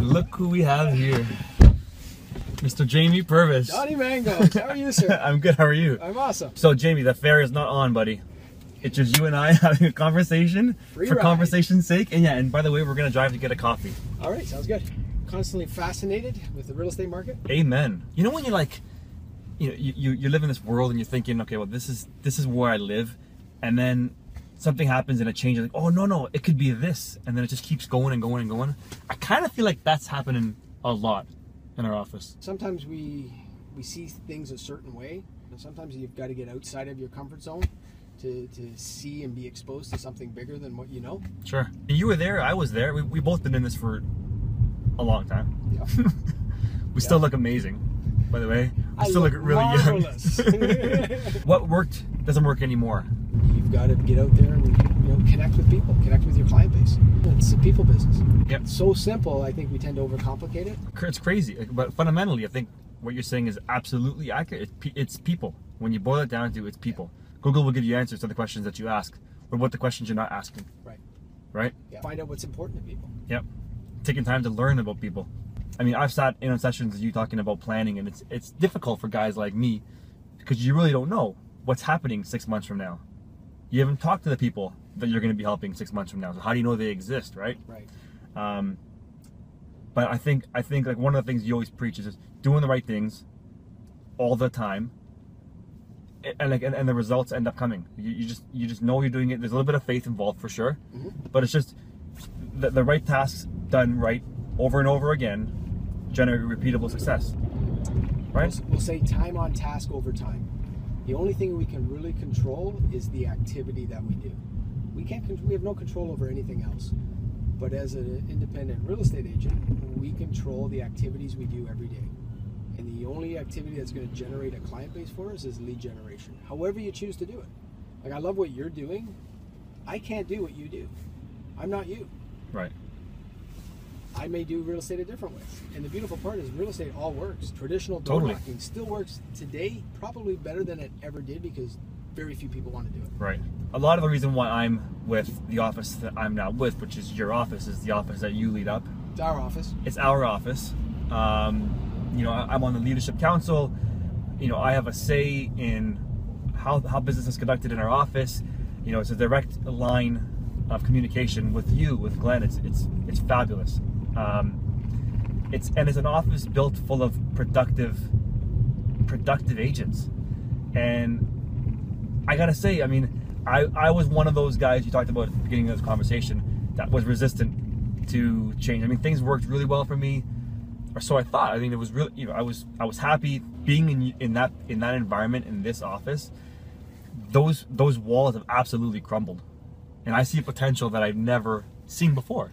Look who we have here. Mr. Jamie Purvis. Johnny Mangos, how are you, sir? I'm good, how are you? I'm awesome. So, Jamie, the fair is not on, buddy. It's just you and I having a conversation Free for ride. conversation's sake. And yeah, and by the way, we're gonna drive to get a coffee. All right, sounds good. Constantly fascinated with the real estate market. Amen. You know when you're like, you know, you, you, you live in this world and you're thinking, okay, well, this is this is where I live, and then something happens and it changes. Like, oh no, no, it could be this, and then it just keeps going and going and going. I kind of feel like that's happening a lot in our office. Sometimes we we see things a certain way, and sometimes you've got to get outside of your comfort zone to, to see and be exposed to something bigger than what you know. Sure. You were there. I was there. We we both been in this for a long time. Yeah. We still look amazing, by the way. We I still look, look really marvelous. young. what worked doesn't work anymore. You've got to get out there and you know connect with people, connect with your client base. It's a people business. Yep. It's so simple. I think we tend to overcomplicate it. It's crazy, but fundamentally, I think what you're saying is absolutely accurate. It's, people. When you boil it down to, it's people. Google will give you answers to the questions that you ask, or what the questions you're not asking. Right. Right? Yeah. Find out what's important to people. Yep. Taking time to learn about people. I mean, I've sat in on sessions with you talking about planning, and it's it's difficult for guys like me because you really don't know what's happening six months from now. You haven't talked to the people that you're going to be helping six months from now. So how do you know they exist, right? Right. Um, but I think I think like one of the things you always preach is just doing the right things all the time, and, like and, and the results end up coming. You, you just you just know you're doing it. There's a little bit of faith involved for sure, Mhm. but it's just the, the right tasks done right over and over again generate repeatable success. Right? We'll, we'll say time on task over time. The only thing we can really control is the activity that we do. We can't. We have no control over anything else. But as an independent real estate agent, we control the activities we do every day. And the only activity that's going to generate a client base for us is lead generation. However you choose to do it. Like I love what you're doing. I can't do what you do. I'm not you. Right. I may do real estate a different way. And the beautiful part is real estate all works. Traditional door Totally. knocking still works today, probably better than it ever did because very few people want to do it. Right. A lot of the reason why I'm with the office that I'm now with, which is your office, is the office that you lead up. It's our office. it's our office. Um, you know, I'm on the leadership council. You know, I have a say in how, how business is conducted in our office. You know, it's a direct line of communication with you, with Glenn. It's it's it's fabulous. Um, it's and it's an office built full of productive, productive agents. And I gotta say, I mean, I I was one of those guys you talked about at the beginning of this conversation that was resistant to change. I mean, things worked really well for me, or so I thought. I think it was really, you know, I was I was happy being in in that in that environment in this office. Those those walls have absolutely crumbled, and I see potential that I've never seen before.